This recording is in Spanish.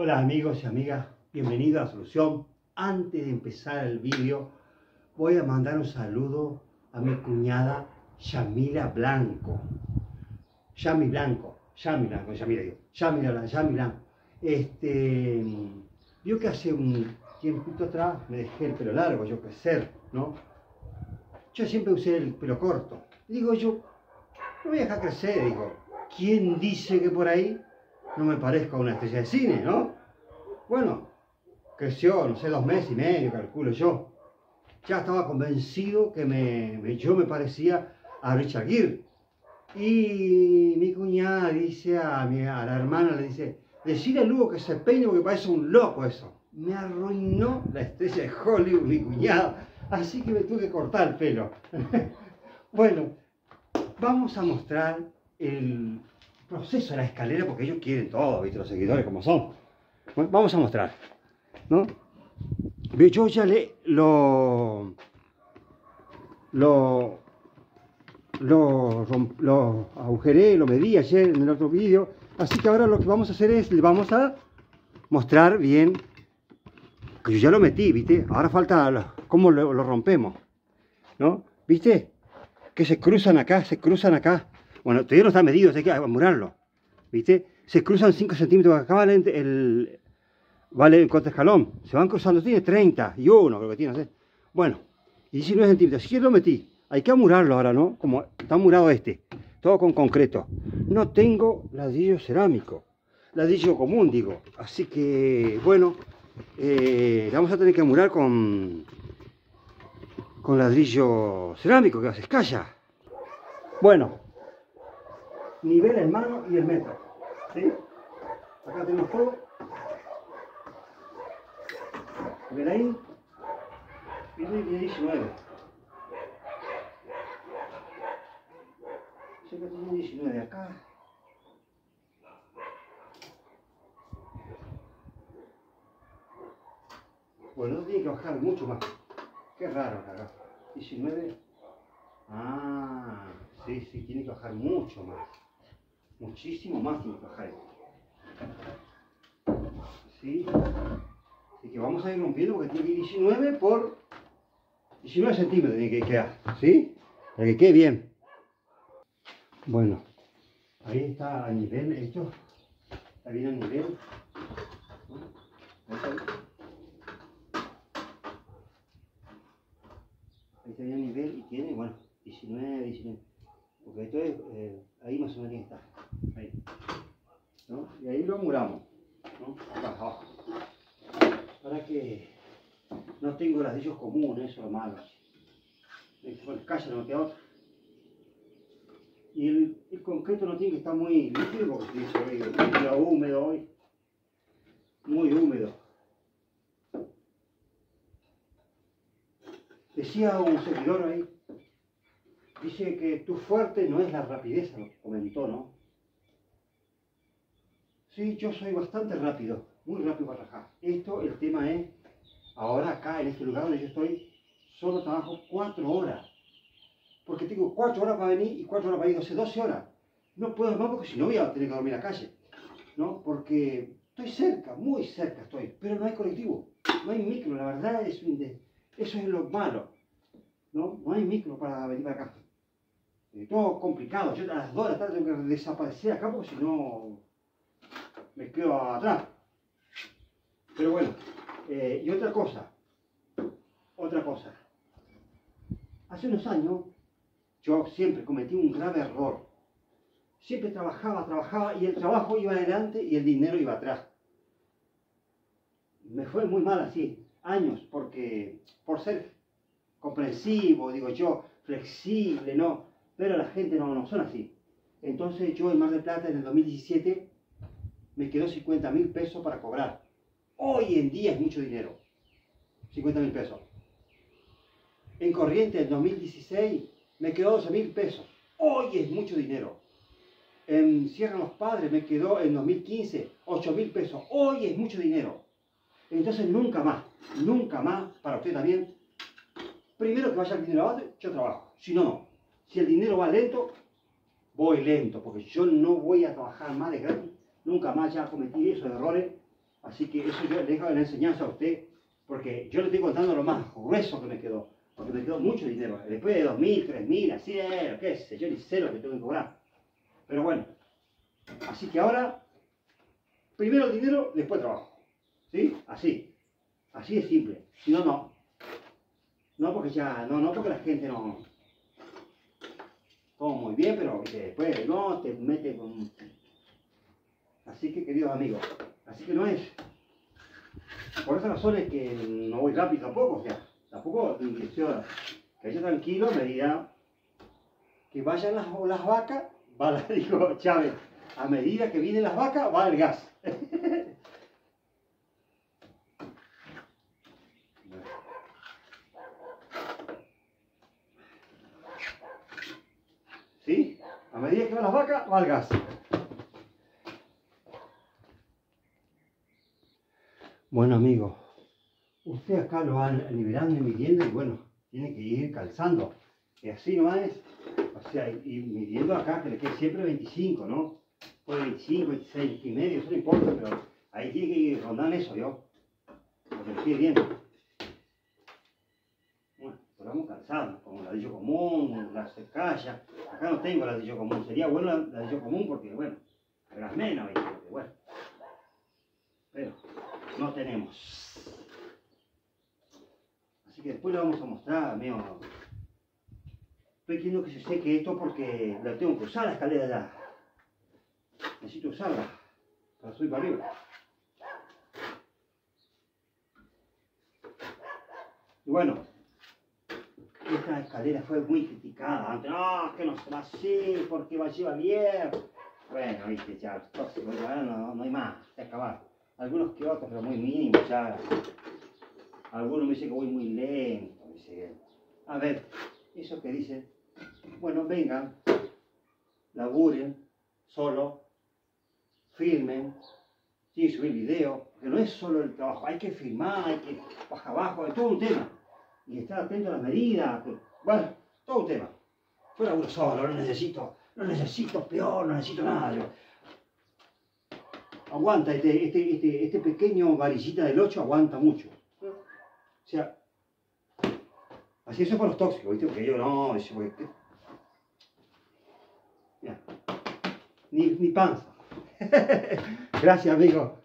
Hola amigos y amigas, bienvenidos a Solución. Antes de empezar el vídeo, voy a mandar un saludo a mi cuñada Yamila Blanco. Yami Blanco, Yami Blanco, Yamila digo, Yamila Blanco, Yami Blanco. Este, vio que hace un tiempito atrás me dejé el pelo largo, yo crecer, ¿no? Yo siempre usé el pelo corto. Digo yo, no voy a dejar crecer, digo, ¿quién dice que por ahí no me parezco a una estrella de cine, ¿no? Bueno, creció, no sé, dos meses y medio, calculo yo. Ya estaba convencido que me, yo me parecía a Richard Gere. Y mi cuñada dice a, mi, a la hermana, le dice, decirle a Lugo que se peine porque parece un loco eso. Me arruinó la estrella de Hollywood, mi cuñada. Así que me tuve que cortar el pelo. bueno, vamos a mostrar el, proceso de la escalera porque ellos quieren todo, ¿viste? Los seguidores como son. Vamos a mostrar, ¿no? Yo ya le lo lo lo, lo agujeré, lo medí ayer en el otro vídeo. Así que ahora lo que vamos a hacer es, le vamos a mostrar bien, que yo ya lo metí, ¿viste? Ahora falta cómo lo, lo rompemos, ¿no? ¿Viste? Que se cruzan acá, se cruzan acá. Bueno, todavía no está medido, hay que amurarlo. ¿Viste? Se cruzan 5 centímetros acá vale el, vale el contraescalón. Se van cruzando, tiene 30 y 1, creo que tiene. Bueno, 19 centímetros. Si lo metí, hay que amurarlo ahora, ¿no? Como está amurado este, todo con concreto. No tengo ladrillo cerámico, ladrillo común, digo. Así que, bueno, eh, vamos a tener que amurar con, con ladrillo cerámico, que hace escalla. Bueno, nivel en mano y el metro. ¿sí? Acá tenemos todo. ¿Ven ahí? Viene 19. Sé que tiene 19 acá. Bueno, tiene que bajar mucho más. Qué raro acá. 19. Ah, sí, sí, tiene que bajar mucho más muchísimo más que bajar ¿Sí? Así que vamos a ir rompiendo porque tiene que ir 19 por 19 centímetros tiene que quedar, ¿sí? Para que quede bien. Bueno, ahí está a nivel esto. Está bien a nivel. Ahí está bien a nivel y tiene, bueno, 19, 19. Porque esto es, eh, ahí más o menos está. Ahí. ¿no? Y ahí lo amuramos. ¿no? Acá abajo. Para que no tengo las ellos comunes, eso es lo malo. Bueno, calla, no queda otra. Y el, el, concreto no tiene que estar muy líquido porque hoy, está húmedo hoy. Muy húmedo. Decía un seguidor ahí, dice que tu fuerte no es la rapidez, lo comentó, ¿no? Sí, yo soy bastante rápido, muy rápido para trabajar. Esto, el tema es, ahora acá, en este lugar donde yo estoy, solo trabajo cuatro horas. Porque tengo cuatro horas para venir y cuatro horas para ir, 12, 12 horas. No puedo más porque si no voy a tener que dormir en la calle. ¿No? Porque estoy cerca, muy cerca estoy, pero no hay colectivo, no hay micro, la verdad es eso es lo malo. ¿no? no hay micro para venir para acá. Eh, todo complicado, yo a las 2 de la tarde tengo que desaparecer acá porque si no me quedo atrás. Pero bueno, eh, y otra cosa, otra cosa. Hace unos años yo siempre cometí un grave error. Siempre trabajaba, trabajaba y el trabajo iba adelante y el dinero iba atrás. Me fue muy mal así, años, porque por ser comprensivo, digo yo, flexible, no, pero la gente no, no son así. Entonces yo en Mar del Plata en el 2017 me quedó 50 mil pesos para cobrar. Hoy en día es mucho dinero. 50 mil pesos. En corriente en 2016 me quedó 12 mil pesos. Hoy es mucho dinero. En Sierra Los Padres me quedó en 2015 8 mil pesos. Hoy es mucho dinero. Entonces nunca más, nunca más, para usted también. Primero que vaya el dinero yo trabajo. Si no, no. Si el dinero va lento, voy lento, porque yo no voy a trabajar más de gratis nunca más ya cometí esos errores. Así que eso yo le dejo la enseñanza a usted, porque yo le estoy contando lo más grueso que me quedó, porque me quedó mucho dinero. Después de 2.000, 3.000, así es, qué sé yo, ni sé lo que tengo que cobrar. Pero bueno, así que ahora, primero el dinero, después el trabajo. ¿Sí? Así. Así es simple. Si no, no. No porque ya, no, no porque la gente no. Todo muy bien, pero después no, te mete con. Así que, queridos amigos, así que no es. Por esa razón es que no voy rápido tampoco, o sea, tampoco dirección. Que vaya tranquilo, me dirá que vayan las, las vacas, va la, dijo Chávez, a medida que vienen las vacas, va el gas. ¿Sí? A medida que van las vacas, va el gas. Bueno, amigos, usted acá lo van nivelando y midiendo y bueno, tiene que ir calzando. Y así no es, o sea, y midiendo acá que le quede siempre 25, ¿no? Puede 25, 26 y medio, eso no importa, pero ahí tiene que ir rondando eso, ¿yo? Porque le quede bien. Vamos calzando, como ladrillo común, la secalla. Acá no tengo ladrillo común, sería bueno ladrillo común porque, bueno, las menos. Porque, bueno. Pero no tenemos. Así que después lo vamos a mostrar, amigo. Estoy diciendo que se seque esto porque la tengo que usar la escalera ya. Necesito usarla para subir para arriba. Y bueno, esta escalera fue muy criticada. No, que no se va así, porque va a llevar bien. Bueno, viste, ya, ya no, no hay más, se acabar. Algunos que otros, pero muy mínimos ya. Algunos me dicen que voy muy lento. Dice, a ver, eso que dicen, bueno, vengan, laburen, solo, filmen, sí, subir video, porque no es solo el trabajo, hay que filmar, hay que bajar abajo, hay todo un tema. Y estar atento a las medidas, bueno, todo un tema. Yo laburo solo, no necesito, no necesito peor, no necesito nada. Yo. Aguanta, este, este, este, este pequeño varillita del 8 aguanta mucho. O sea, así eso para los tóxicos, ¿viste? Porque yo no, dice, porque, Mira, ni, ni panza. Gracias, amigo.